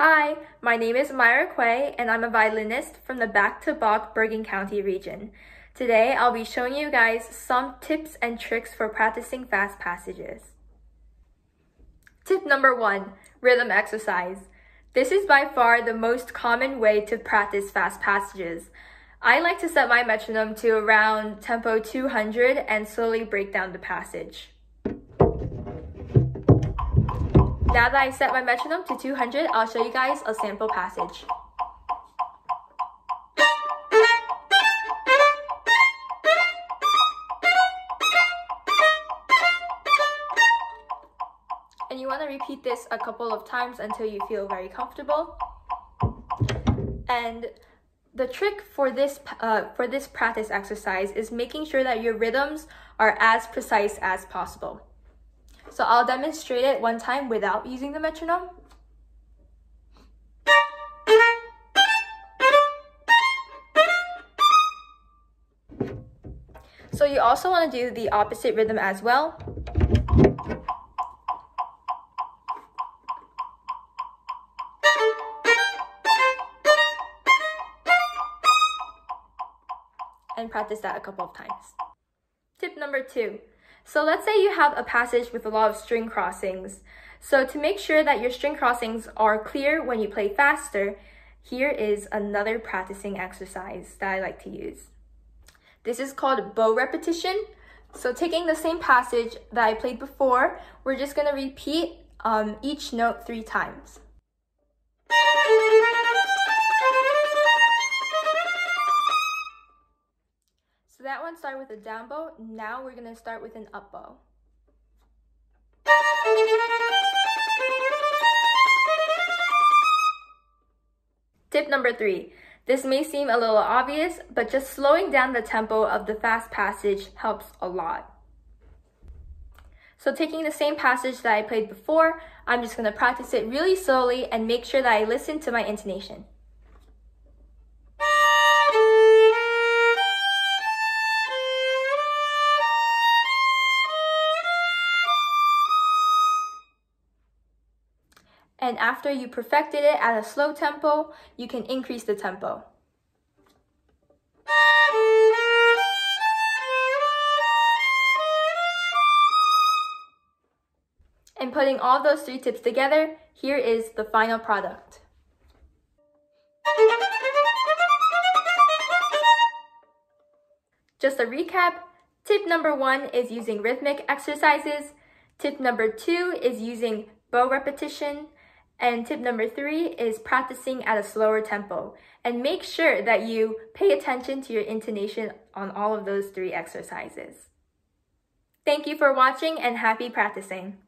Hi, my name is Myra Cui and I'm a violinist from the Back to Bach Bergen County region. Today I'll be showing you guys some tips and tricks for practicing fast passages. Tip number one, rhythm exercise. This is by far the most common way to practice fast passages. I like to set my metronome to around tempo 200 and slowly break down the passage. Now that I set my metronome to 200, I'll show you guys a sample passage. And you want to repeat this a couple of times until you feel very comfortable. And the trick for this uh, for this practice exercise is making sure that your rhythms are as precise as possible. So I'll demonstrate it one time without using the metronome. So you also want to do the opposite rhythm as well. And practice that a couple of times. Tip number two, so let's say you have a passage with a lot of string crossings. So to make sure that your string crossings are clear when you play faster, here is another practicing exercise that I like to use. This is called bow repetition. So taking the same passage that I played before, we're just gonna repeat um, each note three times. That one started with a down bow. Now we're gonna start with an up bow. Tip number three. This may seem a little obvious, but just slowing down the tempo of the fast passage helps a lot. So taking the same passage that I played before, I'm just gonna practice it really slowly and make sure that I listen to my intonation. And after you perfected it at a slow tempo, you can increase the tempo. And putting all those three tips together, here is the final product. Just a recap, tip number one is using rhythmic exercises. Tip number two is using bow repetition. And tip number three is practicing at a slower tempo. And make sure that you pay attention to your intonation on all of those three exercises. Thank you for watching and happy practicing.